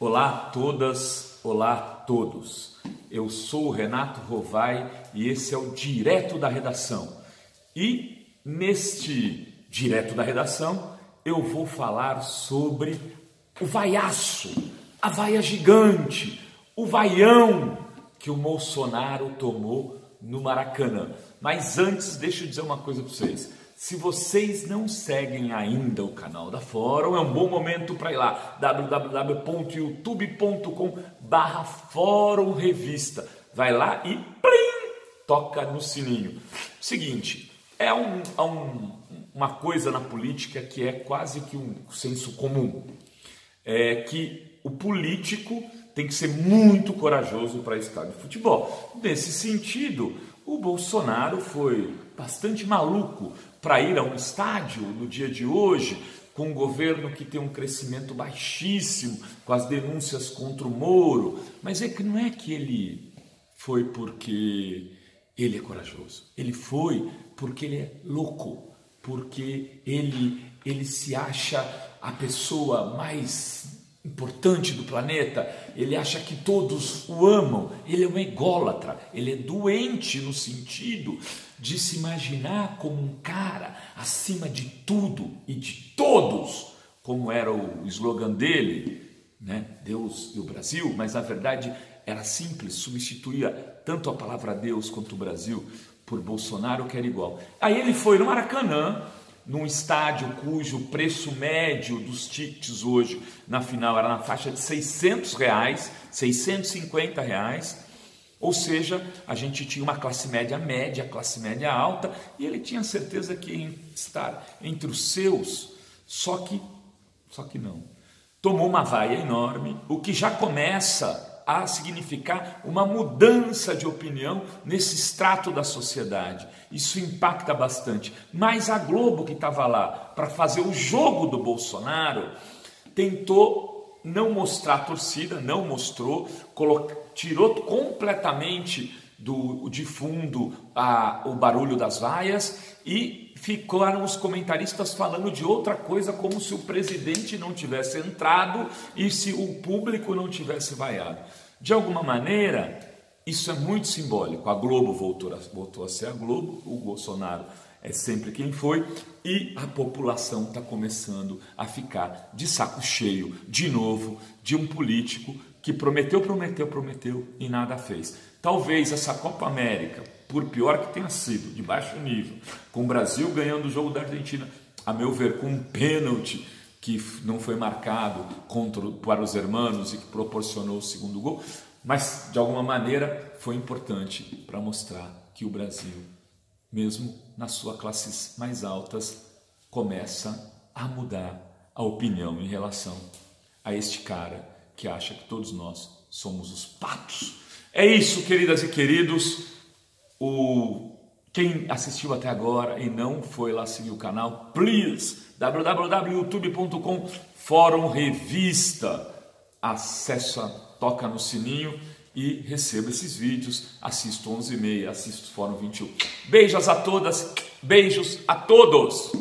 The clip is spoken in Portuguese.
Olá a todas, olá a todos. Eu sou o Renato Rovai e esse é o Direto da Redação. E neste Direto da Redação eu vou falar sobre o vaiaço, a vaia gigante, o vaião que o Bolsonaro tomou no Maracanã. Mas antes, deixa eu dizer uma coisa para vocês. Se vocês não seguem ainda o canal da Fórum, é um bom momento para ir lá, www.youtube.com barra Fórum Revista. Vai lá e plim, toca no sininho. Seguinte, é um, é um, uma coisa na política que é quase que um senso comum. É que o político tem que ser muito corajoso para estar no futebol. Nesse sentido, o Bolsonaro foi bastante maluco para ir a um estádio no dia de hoje, com um governo que tem um crescimento baixíssimo, com as denúncias contra o Moro, mas é que não é que ele foi porque ele é corajoso. Ele foi porque ele é louco, porque ele ele se acha a pessoa mais importante do planeta, ele acha que todos o amam, ele é um ególatra, ele é doente no sentido de se imaginar como um cara acima de tudo e de todos, como era o slogan dele, né? Deus e o Brasil, mas na verdade era simples, substituía tanto a palavra Deus quanto o Brasil por Bolsonaro, que era igual. Aí ele foi no Maracanã, num estádio cujo preço médio dos tickets hoje na final era na faixa de 600 reais, 650 reais, ou seja, a gente tinha uma classe média média, classe média alta, e ele tinha certeza que ia estar entre os seus, só que, só que não. Tomou uma vaia enorme, o que já começa a significar uma mudança de opinião nesse extrato da sociedade. Isso impacta bastante. Mas a Globo, que estava lá para fazer o jogo do Bolsonaro, tentou não mostrar a torcida, não mostrou, tirou completamente do, de fundo a, o barulho das vaias e ficaram os comentaristas falando de outra coisa, como se o presidente não tivesse entrado e se o público não tivesse vaiado. De alguma maneira, isso é muito simbólico. A Globo voltou a, voltou a ser a Globo, o Bolsonaro é sempre quem foi, e a população está começando a ficar de saco cheio, de novo, de um político que prometeu, prometeu, prometeu e nada fez. Talvez essa Copa América, por pior que tenha sido, de baixo nível, com o Brasil ganhando o jogo da Argentina, a meu ver, com um pênalti que não foi marcado contra, para os hermanos e que proporcionou o segundo gol, mas de alguma maneira foi importante para mostrar que o Brasil, mesmo nas suas classes mais altas, começa a mudar a opinião em relação a este cara que acha que todos nós somos os patos. É isso, queridas e queridos. O quem assistiu até agora e não foi lá seguir o canal, please www.youtube.com Fórum Revista. Acessa, toca no sininho e receba esses vídeos. Assisto 11 e meia, assisto Fórum 21. Beijos a todas, beijos a todos.